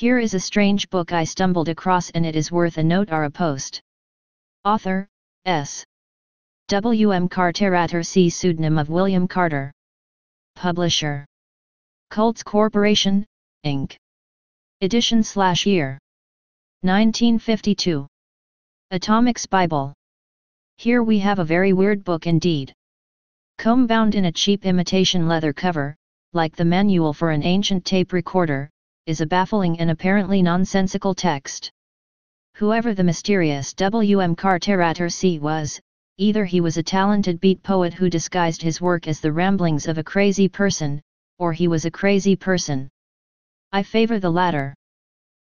Here is a strange book I stumbled across and it is worth a note or a post. Author, S. W. M. Carterator C. Pseudonym of William Carter. Publisher. Colts Corporation, Inc. Edition slash year. 1952. Atomics Bible. Here we have a very weird book indeed. Comb bound in a cheap imitation leather cover, like the manual for an ancient tape recorder, is a baffling and apparently nonsensical text. Whoever the mysterious W.M. Carterator C. was, either he was a talented beat poet who disguised his work as the ramblings of a crazy person, or he was a crazy person. I favor the latter.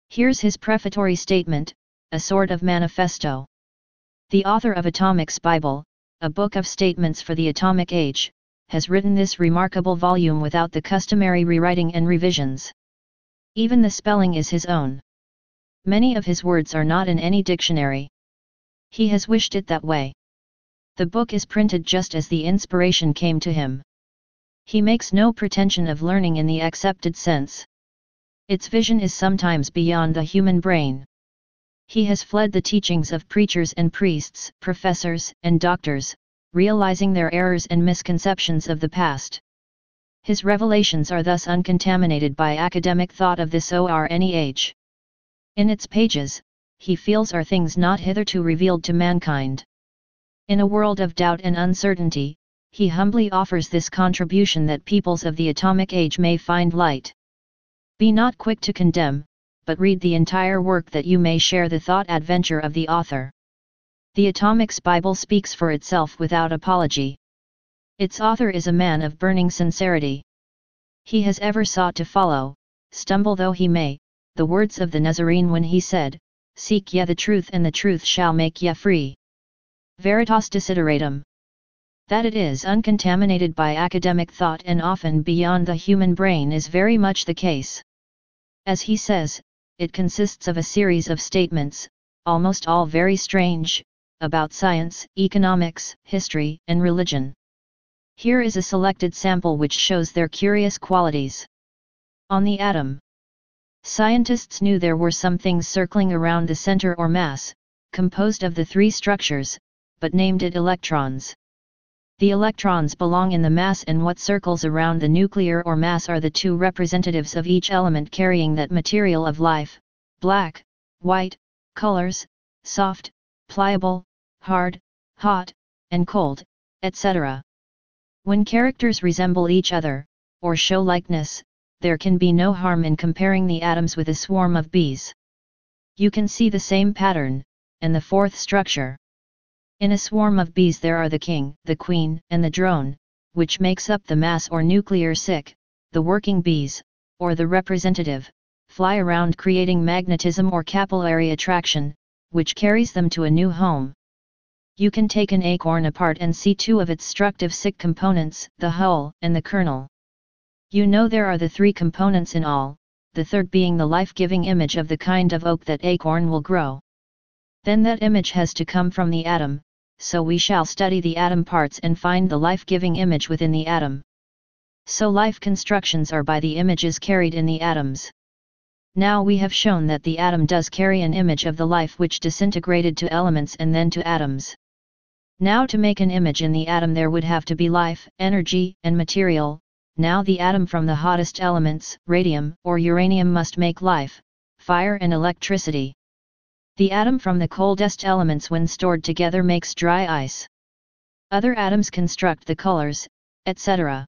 Here's his prefatory statement, a sort of manifesto. The author of Atomics Bible, a book of statements for the atomic age, has written this remarkable volume without the customary rewriting and revisions. Even the spelling is his own. Many of his words are not in any dictionary. He has wished it that way. The book is printed just as the inspiration came to him. He makes no pretension of learning in the accepted sense. Its vision is sometimes beyond the human brain. He has fled the teachings of preachers and priests, professors and doctors, realizing their errors and misconceptions of the past. His revelations are thus uncontaminated by academic thought of this or any age. In its pages, he feels are things not hitherto revealed to mankind. In a world of doubt and uncertainty, he humbly offers this contribution that peoples of the atomic age may find light. Be not quick to condemn, but read the entire work that you may share the thought adventure of the author. The Atomics Bible speaks for itself without apology. Its author is a man of burning sincerity. He has ever sought to follow, stumble though he may, the words of the Nazarene when he said, Seek ye the truth and the truth shall make ye free. Veritas desideratum. That it is uncontaminated by academic thought and often beyond the human brain is very much the case. As he says, it consists of a series of statements, almost all very strange, about science, economics, history, and religion. Here is a selected sample which shows their curious qualities. On the atom. Scientists knew there were some things circling around the center or mass, composed of the three structures, but named it electrons. The electrons belong in the mass and what circles around the nuclear or mass are the two representatives of each element carrying that material of life, black, white, colors, soft, pliable, hard, hot, and cold, etc. When characters resemble each other, or show likeness, there can be no harm in comparing the atoms with a swarm of bees. You can see the same pattern, and the fourth structure. In a swarm of bees there are the king, the queen, and the drone, which makes up the mass or nuclear sick, the working bees, or the representative, fly around creating magnetism or capillary attraction, which carries them to a new home you can take an acorn apart and see two of its structive sick components, the hull and the kernel. You know there are the three components in all, the third being the life-giving image of the kind of oak that acorn will grow. Then that image has to come from the atom, so we shall study the atom parts and find the life-giving image within the atom. So life constructions are by the images carried in the atoms. Now we have shown that the atom does carry an image of the life which disintegrated to elements and then to atoms. Now to make an image in the atom there would have to be life, energy, and material, now the atom from the hottest elements, radium or uranium must make life, fire and electricity. The atom from the coldest elements when stored together makes dry ice. Other atoms construct the colors, etc.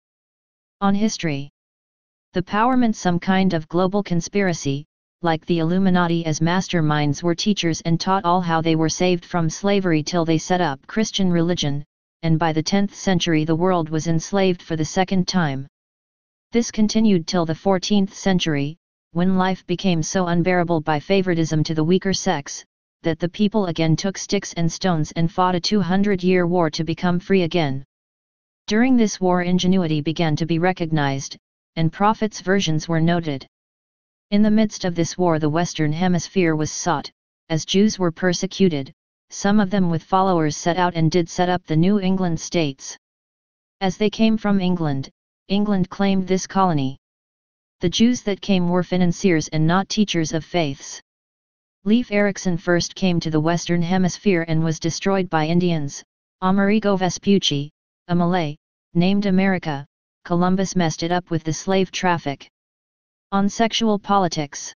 On history. The power meant some kind of global conspiracy, like the Illuminati as masterminds were teachers and taught all how they were saved from slavery till they set up Christian religion, and by the 10th century the world was enslaved for the second time. This continued till the 14th century, when life became so unbearable by favoritism to the weaker sex, that the people again took sticks and stones and fought a 200-year war to become free again. During this war ingenuity began to be recognized, and prophets' versions were noted. In the midst of this war the Western Hemisphere was sought, as Jews were persecuted, some of them with followers set out and did set up the New England states. As they came from England, England claimed this colony. The Jews that came were financiers and not teachers of faiths. Leif Erikson first came to the Western Hemisphere and was destroyed by Indians, Amerigo Vespucci, a Malay, named America, Columbus messed it up with the slave traffic. On sexual politics.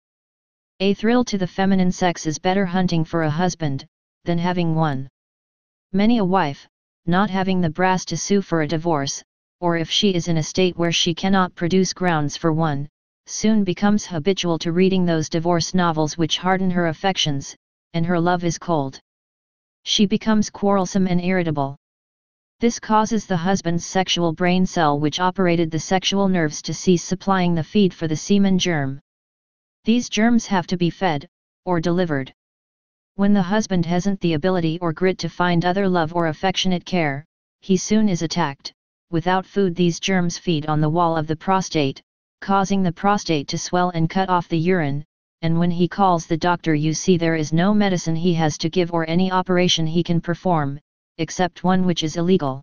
A thrill to the feminine sex is better hunting for a husband, than having one. Many a wife, not having the brass to sue for a divorce, or if she is in a state where she cannot produce grounds for one, soon becomes habitual to reading those divorce novels which harden her affections, and her love is cold. She becomes quarrelsome and irritable. This causes the husband's sexual brain cell which operated the sexual nerves to cease supplying the feed for the semen germ. These germs have to be fed, or delivered. When the husband hasn't the ability or grit to find other love or affectionate care, he soon is attacked. Without food these germs feed on the wall of the prostate, causing the prostate to swell and cut off the urine, and when he calls the doctor you see there is no medicine he has to give or any operation he can perform, except one which is illegal.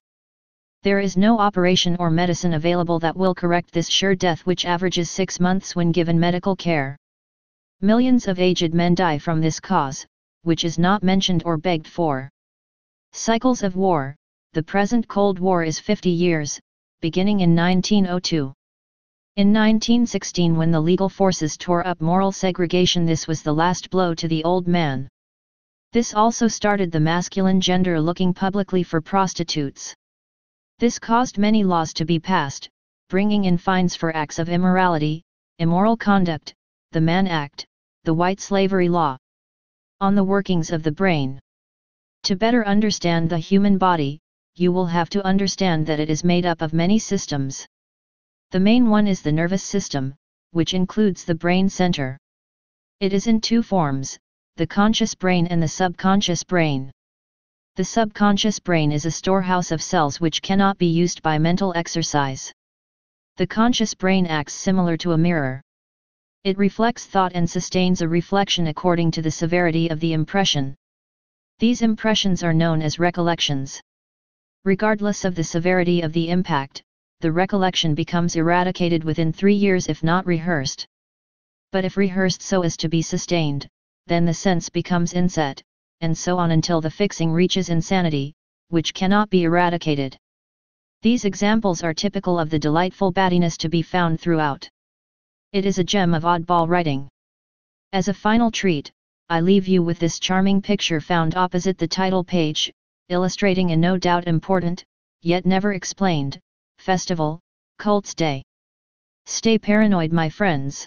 There is no operation or medicine available that will correct this sure death which averages six months when given medical care. Millions of aged men die from this cause, which is not mentioned or begged for. Cycles of War The present Cold War is 50 years, beginning in 1902. In 1916 when the legal forces tore up moral segregation this was the last blow to the old man. This also started the masculine gender looking publicly for prostitutes. This caused many laws to be passed, bringing in fines for acts of immorality, immoral conduct, the Mann Act, the white slavery law on the workings of the brain. To better understand the human body, you will have to understand that it is made up of many systems. The main one is the nervous system, which includes the brain center. It is in two forms, the conscious brain and the subconscious brain. The subconscious brain is a storehouse of cells which cannot be used by mental exercise. The conscious brain acts similar to a mirror. It reflects thought and sustains a reflection according to the severity of the impression. These impressions are known as recollections. Regardless of the severity of the impact, the recollection becomes eradicated within three years if not rehearsed. But if rehearsed so as to be sustained, then the sense becomes inset, and so on until the fixing reaches insanity, which cannot be eradicated. These examples are typical of the delightful battiness to be found throughout. It is a gem of oddball writing. As a final treat, I leave you with this charming picture found opposite the title page, illustrating a no doubt important, yet never explained, festival, Cults Day. Stay paranoid my friends.